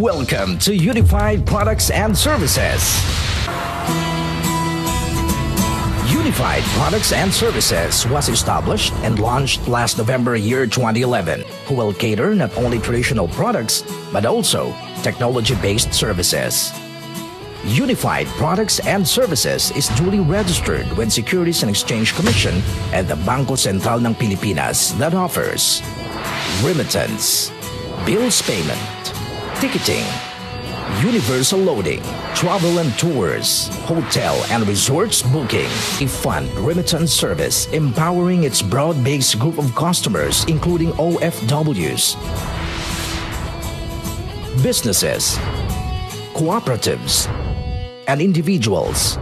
Welcome to Unified Products and Services. Unified Products and Services was established and launched last November year 2011, who will cater not only traditional products but also technology-based services. Unified Products and Services is duly registered with Securities and Exchange Commission and the Banco Central ng Pilipinas that offers remittance, bills payment, ticketing, universal loading, travel and tours, hotel and resorts booking, a fund remittance service empowering its broad-based group of customers including OFWs, businesses, cooperatives, and individuals.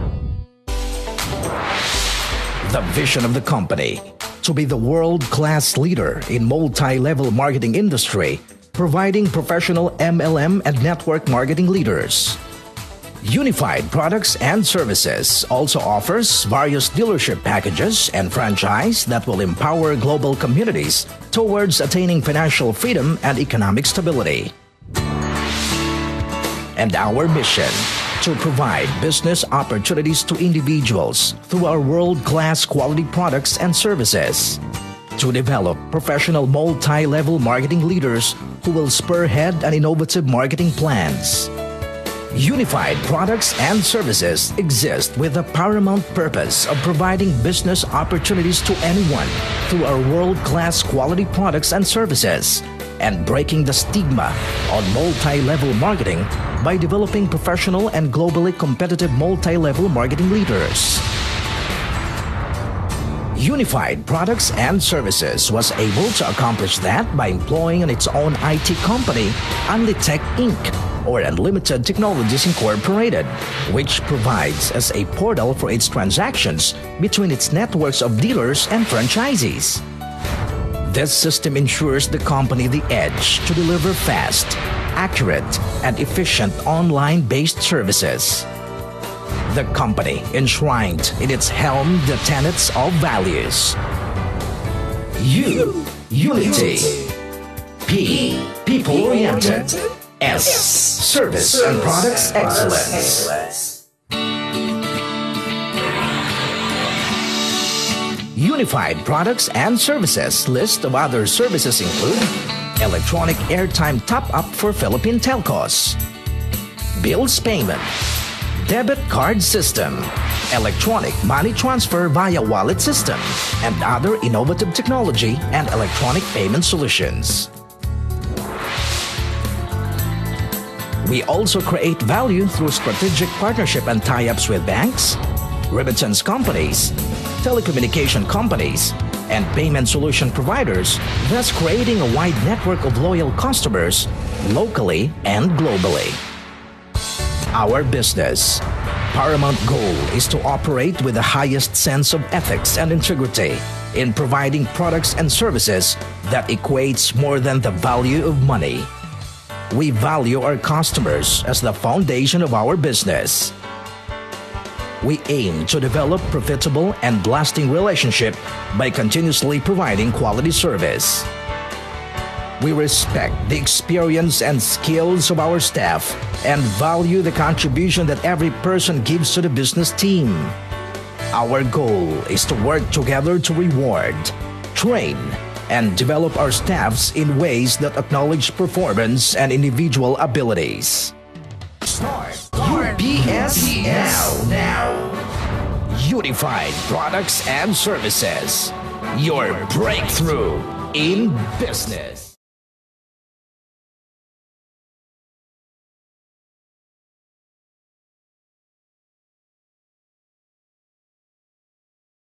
The vision of the company to be the world-class leader in multi-level marketing industry, providing professional MLM and network marketing leaders. Unified Products and Services also offers various dealership packages and franchise that will empower global communities towards attaining financial freedom and economic stability. And our mission to provide business opportunities to individuals through our world-class quality products and services. To develop professional multi-level marketing leaders who will spearhead an innovative marketing plans. Unified products and services exist with the paramount purpose of providing business opportunities to anyone through our world-class quality products and services and breaking the stigma on multi-level marketing by developing professional and globally competitive multi-level marketing leaders. Unified Products and Services was able to accomplish that by employing on its own IT company, Unlitech Inc., or Unlimited Technologies Incorporated, which provides as a portal for its transactions between its networks of dealers and franchisees. This system ensures the company the edge to deliver fast, accurate, and efficient online-based services. The company enshrined in its helm the tenets of values. U, unity. P, people-oriented. S, service and products excellence. Unified Products and Services list of other services include electronic airtime top-up for Philippine telcos, bills payment, debit card system, electronic money transfer via wallet system, and other innovative technology and electronic payment solutions. We also create value through strategic partnership and tie-ups with banks, remittance companies, telecommunication companies, and payment solution providers, thus creating a wide network of loyal customers locally and globally. Our business paramount goal is to operate with the highest sense of ethics and integrity in providing products and services that equates more than the value of money. We value our customers as the foundation of our business we aim to develop profitable and lasting relationship by continuously providing quality service. We respect the experience and skills of our staff and value the contribution that every person gives to the business team. Our goal is to work together to reward, train, and develop our staffs in ways that acknowledge performance and individual abilities. Start. Now. Now. Unified Products and Services. Your breakthrough in business.